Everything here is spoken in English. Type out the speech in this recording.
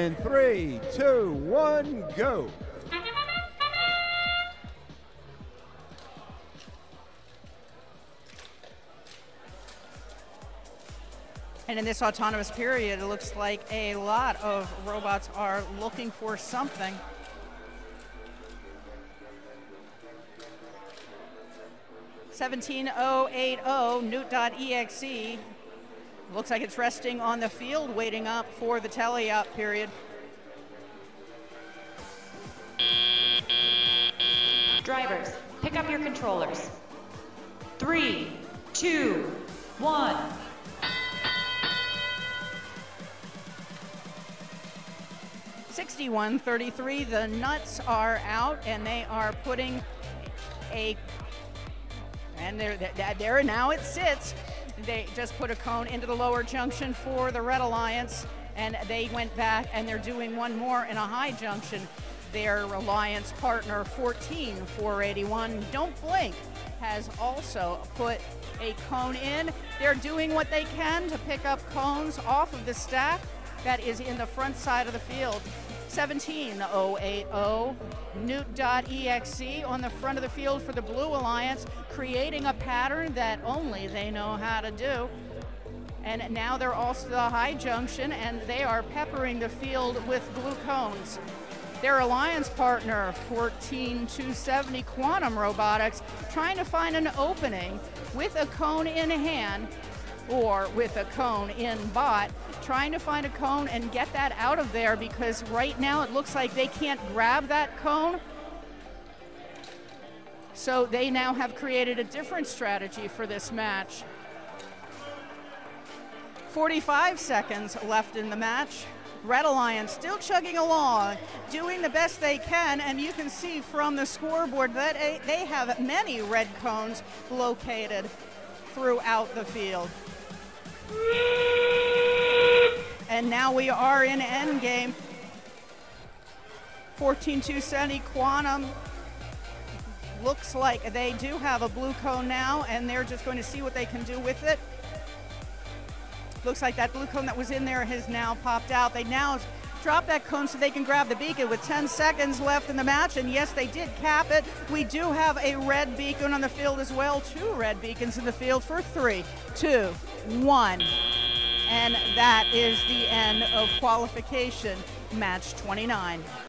In three, two, one, go. And in this autonomous period, it looks like a lot of robots are looking for something. Seventeen oh eight oh Newt.exe looks like it's resting on the field, waiting up for the TeleOp period. Drivers, pick up your controllers. Three, two, one. Sixty-one thirty-three. The nuts are out, and they are putting a and there, there now it sits. They just put a cone into the lower junction for the Red Alliance, and they went back and they're doing one more in a high junction. Their alliance partner 14481, Don't Blink, has also put a cone in. They're doing what they can to pick up cones off of the stack that is in the front side of the field. 17080 Newt.exe on the front of the field for the Blue Alliance, creating a pattern that only they know how to do. And now they're also the high junction and they are peppering the field with blue cones. Their alliance partner, 14270 Quantum Robotics, trying to find an opening with a cone in hand or with a cone in bot, trying to find a cone and get that out of there because right now it looks like they can't grab that cone. So they now have created a different strategy for this match. 45 seconds left in the match. Red Alliance still chugging along, doing the best they can, and you can see from the scoreboard that they have many red cones located throughout the field. And now we are in endgame. 14270 Quantum looks like they do have a blue cone now, and they're just going to see what they can do with it. Looks like that blue cone that was in there has now popped out. They now drop that cone so they can grab the beacon with 10 seconds left in the match. And yes, they did cap it. We do have a red beacon on the field as well. Two red beacons in the field for three, two, one. And that is the end of qualification match 29.